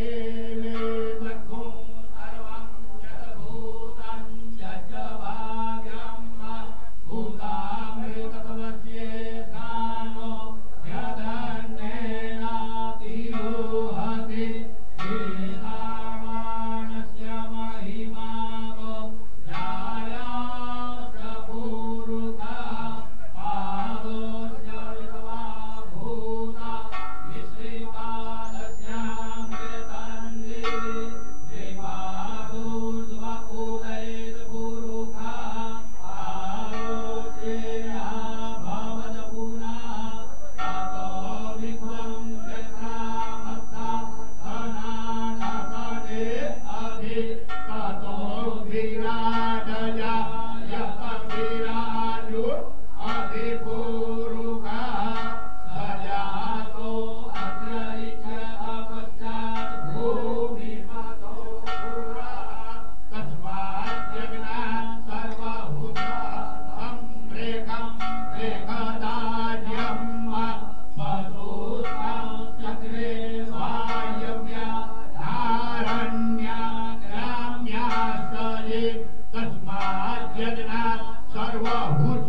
Amen. Shri Ram. Tarwa, Hur